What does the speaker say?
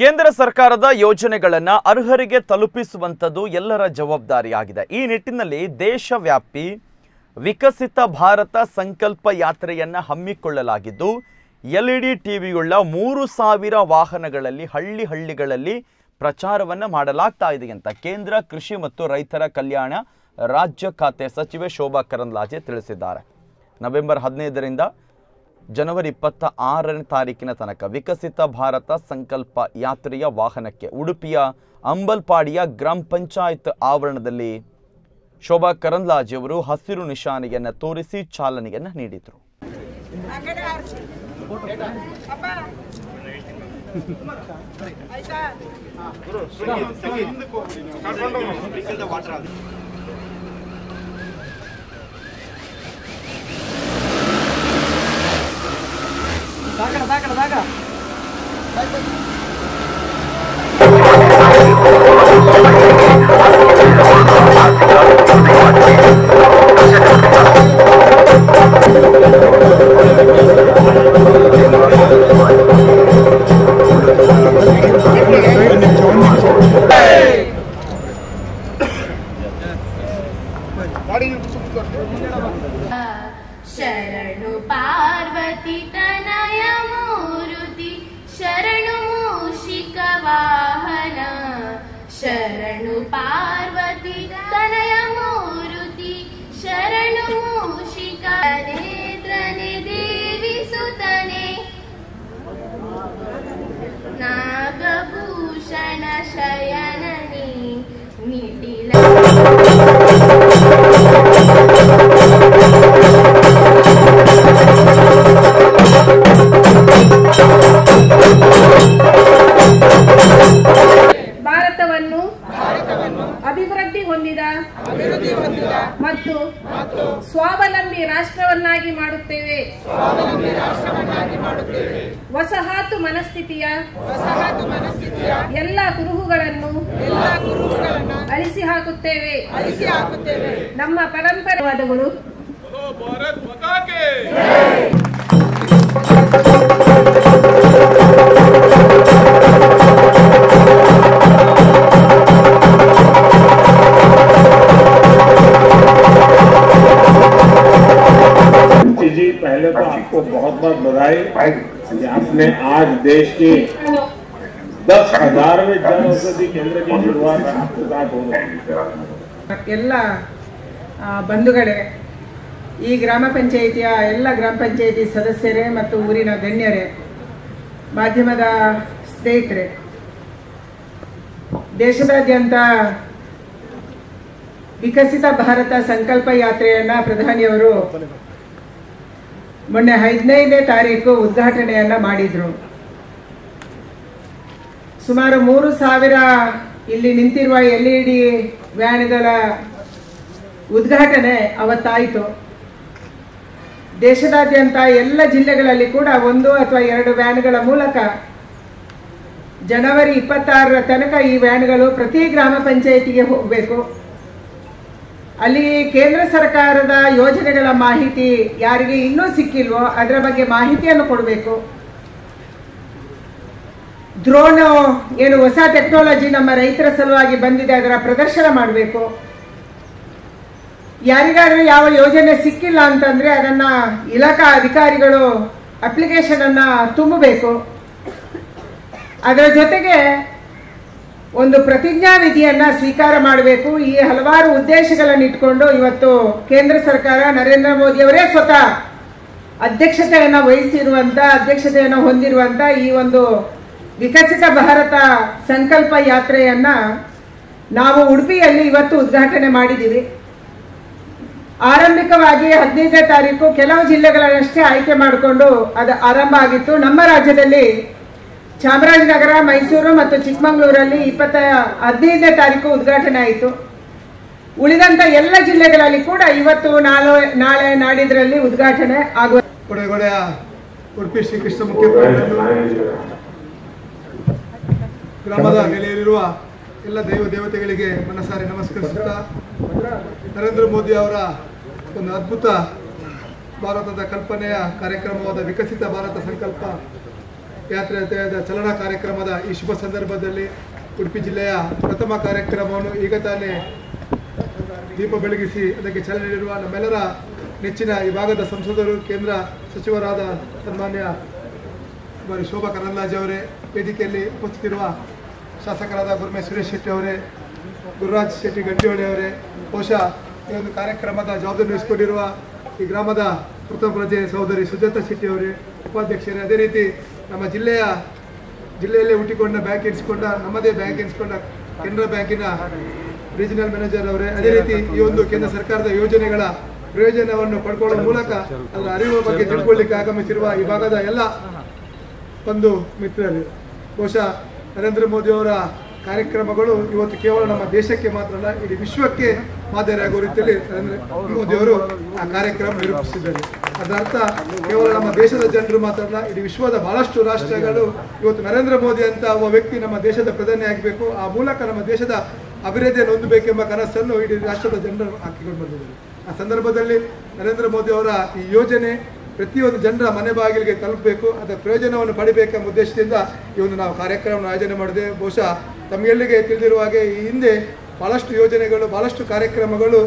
ಕೇಂದ್ರ ಸರ್ಕಾರದ ಯೋಜನೆಗಳನ್ನು ಅರ್ಹರಿಗೆ ತಲುಪಿಸುವಂಥದ್ದು ಎಲ್ಲರ ಜವಾಬ್ದಾರಿಯಾಗಿದೆ. ಈ ನಿಟ್ಟಿನಲ್ಲಿ ದೇಶವ್ಯಾಪಿ ವಿಕಸಿತ ಭಾರತ ಸಂಕಲ್ಪ ಯಾತ್ರೆಯನ್ನು ಹಮ್ಮಿಕೊಳ್ಳಲಾಗಿದ್ದು ಎಲ್ ಇ ಡಿ ಟಿವಿಯುಳ್ಳ ಮೂರು ಸಾವಿರ ವಾಹನಗಳಲ್ಲಿ, ಹಳ್ಳಿ ಹಳ್ಳಿಗಳಲ್ಲಿ ಪ್ರಚಾರವನ್ನು ಮಾಡಲಾಗ್ತಾ ಇದೆ ಅಂತ ಕೇಂದ್ರ ಕೃಷಿ ಮತ್ತು ರೈತರ ಕಲ್ಯಾಣ ರಾಜ್ಯ ಖಾತೆ ಸಚಿವೆ ಶೋಭಾ ಕರಂದ್ಲಾಜೆ ತಿಳಿಸಿದ್ದಾರೆ. ನವೆಂಬರ್ ಹದಿನೈದರಿಂದ ಜನವರಿ ಇಪ್ಪತ್ತ ಆರನೇ ತಾರೀಕಿನ ತನಕ ವಿಕಸಿತ ಭಾರತ ಸಂಕಲ್ಪ ಯಾತ್ರೆಯ ವಾಹನಕ್ಕೆ ಉಡುಪಿಯ ಅಂಬಲ್ಪಾಡಿಯ ಗ್ರಾಮ ಪಂಚಾಯತ್ ಆವರಣದಲ್ಲಿ ಶೋಭಾ ಕರಂದ್ಲಾಜೆ ಅವರು ಹಸಿರು ನಿಶಾನೆಯನ್ನು ತೋರಿಸಿ ಚಾಲನೆಯನ್ನು ನೀಡಿದರು. தாக்கடா தாக்கடா தாக்கடா. शरणु पार्वती तनय मूरुति शरणु पार्वती तनय ಮತ್ತು ಸ್ವಾವಲಂಬಿ ರಾಷ್ಟ್ರವನ್ನಾಗಿ ಮಾಡುತ್ತೇವೆ. ವಸಾಹತು ಮನಸ್ಥಿತಿಯ ಎಲ್ಲ ಕುರುಹುಗಳನ್ನು ಅಳಿಸಿ ಹಾಕುತ್ತೇವೆ ನಮ್ಮ ಪರಂಪರೆವಾದಗಳು पहले तो आपको बहुत बहुत बधाई कि आपने आज देश के दस हजारवें जन औषधि केंद्र की शुरुआत आपके साथ हो रही है ಎಲ್ಲ ಆ, ಬಂಧುಗಳೇ ಈ ಗ್ರಾಮ ಪಂಚಾಯಿತಿಯ ಎಲ್ಲ ಗ್ರಾಮ ಪಂಚಾಯಿತಿ ಸದಸ್ಯರೇ ಮತ್ತು ಊರಿನ ಗಣ್ಯರೇ ಮಾಧ್ಯಮದ ಸ್ನೇಹಿತರೆ ದೇಶದಾದ್ಯಂತ ವಿಕಸಿತ ಭಾರತ ಸಂಕಲ್ಪ ಯಾತ್ರೆಯನ್ನ ಪ್ರಧಾನಿಯವರು ಮೊನ್ನೆ ಹದಿನೈದನೇ ತಾರೀಕು ಉದ್ಘಾಟನೆಯನ್ನ ಮಾಡಿದ್ರು. ಸುಮಾರು ಮೂರು ಸಾವಿರ ಇಲ್ಲಿ ನಿಂತಿರುವ ಎಲ್ ಇ ಡಿ ವ್ಯಾನ್ಗಳ ಉದ್ಘಾಟನೆ ಅವತ್ತಾಯಿತು. ದೇಶದಾದ್ಯಂತ ಎಲ್ಲ ಜಿಲ್ಲೆಗಳಲ್ಲಿ ಕೂಡ ಒಂದು ಅಥವಾ ಎರಡು ವ್ಯಾನ್ಗಳ ಮೂಲಕ ಜನವರಿ ಇಪ್ಪತ್ತಾರರ ತನಕ ಈ ವ್ಯಾನ್ಗಳು ಪ್ರತಿ ಗ್ರಾಮ ಪಂಚಾಯಿತಿಗೆ ಹೋಗಬೇಕು. ಅಲ್ಲಿ ಕೇಂದ್ರ ಸರ್ಕಾರದ ಯೋಜನೆಗಳ ಮಾಹಿತಿ ಯಾರಿಗೆ ಇನ್ನೂ ಸಿಕ್ಕಿಲ್ವೋ ಅದರ ಬಗ್ಗೆ ಮಾಹಿತಿಯನ್ನು ಕೊಡಬೇಕು. ದ್ರೋಣ ಏನು ಹೊಸ ಟೆಕ್ನಾಲಜಿ ನಮ್ಮ ರೈತರ ಸಲುವಾಗಿ ಬಂದಿದೆ, ಅದರ ಪ್ರದರ್ಶನ ಮಾಡಬೇಕು. ಯಾರಿಗಾದ್ರೂ ಯಾವ ಯೋಜನೆ ಸಿಕ್ಕಿಲ್ಲ ಅಂತಂದ್ರೆ ಅದನ್ನ ಇಲಾಖಾ ಅಧಿಕಾರಿಗಳು ಅಪ್ಲಿಕೇಶನ್ ಅನ್ನ ತುಂಬಬೇಕು. ಅದರ ಜೊತೆಗೆ ಒಂದು ಪ್ರತಿಜ್ಞಾ ವಿಧಿಯನ್ನ ಸ್ವೀಕಾರ ಮಾಡಬೇಕು. ಈ ಹಲವಾರು ಉದ್ದೇಶಗಳನ್ನು ಇಟ್ಕೊಂಡು ಇವತ್ತು ಕೇಂದ್ರ ಸರ್ಕಾರ ನರೇಂದ್ರ ಮೋದಿ ಅವರೇ ಸ್ವತಃ ಅಧ್ಯಕ್ಷತೆಯನ್ನ ವಹಿಸಿರುವಂತ, ಅಧ್ಯಕ್ಷತೆಯನ್ನು ಹೊಂದಿರುವಂತ ಈ ಒಂದು ವಿಕಸಿತ ಭಾರತ ಸಂಕಲ್ಪ ಯಾತ್ರೆಯನ್ನ ನಾವು ಉಡುಪಿಯಲ್ಲಿ ಇವತ್ತು ಉದ್ಘಾಟನೆ ಮಾಡಿದ್ದೀವಿ. ಆರಂಭಿಕವಾಗಿ ಹದಿನೈದನೇ ತಾರೀಕು ಕೆಲವು ಜಿಲ್ಲೆಗಳನ್ನಷ್ಟೇ ಆಯ್ಕೆ ಮಾಡಿಕೊಂಡು ಅದು ಆರಂಭ ಆಗಿತ್ತು. ನಮ್ಮ ರಾಜ್ಯದಲ್ಲಿ ಚಾಮರಾಜನಗರ, ಮೈಸೂರು ಮತ್ತು ಚಿಕ್ಕಮಗಳೂರಲ್ಲಿ ಇಪ್ಪತ್ತ ಹದಿನೈದನೇ ತಾರೀಕು ಉದ್ಘಾಟನೆ ಆಯಿತು. ಉಳಿದಂತ ಎಲ್ಲ ಜಿಲ್ಲೆಗಳಲ್ಲಿ ಕೂಡ ಇವತ್ತು ನಾಳೆ ನಾಳೆ ನಾಡಿದ್ರಲ್ಲಿ ಉದ್ಘಾಟನೆ ಆಗುವ ಉಡುಪಿ ಶ್ರೀಕೃಷ್ಣ ಮುಖ್ಯ ಗ್ರಾಮದ ನೆಲೆಯಲ್ಲಿರುವ ಎಲ್ಲ ದೈವ ದೇವತೆಗಳಿಗೆ ಮನಸಾರೆ ನಮಸ್ಕರಿಸುತ್ತಾ, ನರೇಂದ್ರ ಮೋದಿ ಅವರ ಒಂದು ಅದ್ಭುತ ಭಾರತದ ಕಲ್ಪನೆಯ ಕಾರ್ಯಕ್ರಮವಾದ ವಿಕಸಿತ ಭಾರತ ಸಂಕಲ್ಪ ಯಾತ್ರಾದ ಚಲನಾ ಕಾರ್ಯಕ್ರಮದ ಈ ಶುಭ ಸಂದರ್ಭದಲ್ಲಿ ಉಡುಪಿ ಜಿಲ್ಲೆಯ ಪ್ರಥಮ ಕಾರ್ಯಕ್ರಮವನ್ನು ಈಗ ತಾನೇ ದೀಪ ಬೆಳಗಿಸಿ ಅದಕ್ಕೆ ಚಾಲನೆ ನೀಡಿರುವ ನಮ್ಮೆಲ್ಲರ ನೆಚ್ಚಿನ ಈ ಭಾಗದ ಸಂಸದರು, ಕೇಂದ್ರ ಸಚಿವರಾದ ಸನ್ಮಾನ್ಯ ಕುಮಾರಿ ಶೋಭಾ ಕರಂದ್ಲಾಜೆ ಅವರೇ, ವೇದಿಕೆಯಲ್ಲಿ ಉಪಸ್ಥಿತಿರುವ ಶಾಸಕರಾದ ಗುರುಮೆ ಸುರೇಶ್ ಶೆಟ್ಟಿ ಅವರೇ, ಗುರುರಾಜ್ ಶೆಟ್ಟಿ ಗಂಟಿಹೊಳಿ ಅವರೇ, ಬಹುಶಃ ಈ ಒಂದು ಕಾರ್ಯಕ್ರಮದ ಜವಾಬ್ದಾರಿ ವಹಿಸಿಕೊಂಡಿರುವ ಈ ಗ್ರಾಮದ ಪ್ರಥಮ ಪ್ರಜೆ ಸಹೋದರಿ ಸುಜಾತಾ ಶೆಟ್ಟಿ ಅವರೇ, ಉಪಾಧ್ಯಕ್ಷರೇ. ಅದೇ ರೀತಿ ನಮ್ಮ ಜಿಲ್ಲೆಯ ಜಿಲ್ಲೆಯಲ್ಲೇ ಹುಟ್ಟಿಕೊಂಡ ಬ್ಯಾಂಕ್ ಎನಿಸಿಕೊಂಡ ನಮ್ಮದೇ ಬ್ಯಾಂಕ್ ಎನಿಸಿಕೊಂಡ ಕೆನರಾ ಬ್ಯಾಂಕಿನ ರೀಜನಲ್ ಮ್ಯಾನೇಜರ್ ಅವರೇ. ಅದೇ ರೀತಿ ಈ ಒಂದು ಕೇಂದ್ರ ಸರ್ಕಾರದ ಯೋಜನೆಗಳ ಪ್ರಯೋಜನವನ್ನು ಪಡ್ಕೊಳ್ಳುವ ಮೂಲಕ ಅದರ ಅರಿವು ಬಗ್ಗೆ ತಿಳ್ಕೊಳ್ಳಿಕ್ಕೆ ಆಗಮಿಸಿರುವ ಈ ಭಾಗದ ಎಲ್ಲ ಒಂದು ಮಿತ್ರರು ಬಹುಶಃ ನರೇಂದ್ರ ಮೋದಿ ಅವರ ಕಾರ್ಯಕ್ರಮಗಳು ಇವತ್ತು ಕೇವಲ ನಮ್ಮ ದೇಶಕ್ಕೆ ಮಾತ್ರ ಅಲ್ಲ, ಇಡೀ ವಿಶ್ವಕ್ಕೆ ಮಾದರಿಯಾಗುವ ರೀತಿಯಲ್ಲಿ ನರೇಂದ್ರ ಮೋದಿ ಅವರು ಆ ಕಾರ್ಯಕ್ರಮ ನಿರೂಪಿಸಿದ್ದಾರೆ. ಅದರ ಕೇವಲ ನಮ್ಮ ದೇಶದ ಜನರು ಮಾತ್ರ ಅಲ್ಲ, ಇಡೀ ವಿಶ್ವದ ಬಹಳಷ್ಟು ರಾಷ್ಟ್ರಗಳು ಇವತ್ತು ನರೇಂದ್ರ ಮೋದಿ ಅಂತ ಒಬ್ಬ ವ್ಯಕ್ತಿ ನಮ್ಮ ದೇಶದ ಪ್ರಧಾನಿ ಆಗಬೇಕು, ಆ ಮೂಲಕ ನಮ್ಮ ದೇಶದ ಅಭಿವೃದ್ಧಿಯನ್ನು ಹೊಂದಬೇಕೆಂಬ ಕನಸನ್ನು ಇಡೀ ರಾಷ್ಟ್ರದ ಜನರು ಹಾಕಿಕೊಂಡು ಬಂದಿದ್ದಾರೆ. ಆ ಸಂದರ್ಭದಲ್ಲಿ ನರೇಂದ್ರ ಮೋದಿ ಅವರ ಈ ಯೋಜನೆ ಪ್ರತಿಯೊಂದು ಜನರ ಮನೆ ಬಾಗಿಲಿಗೆ ತಲುಪಬೇಕು, ಅದರ ಪ್ರಯೋಜನವನ್ನು ಪಡಿಬೇಕೆಂಬ ಉದ್ದೇಶದಿಂದ ಈ ಒಂದು ನಾವು ಕಾರ್ಯಕ್ರಮವನ್ನು ಆಯೋಜನೆ ಮಾಡಿದೆ. ಬಹುಶಃ ತಮಗೆಲ್ಲಿಗೆ ತಿಳಿದಿರುವ ಹಾಗೆ ಈ ಹಿಂದೆ ಭಾಳಷ್ಟು ಯೋಜನೆಗಳು ಭಾಳಷ್ಟು ಕಾರ್ಯಕ್ರಮಗಳು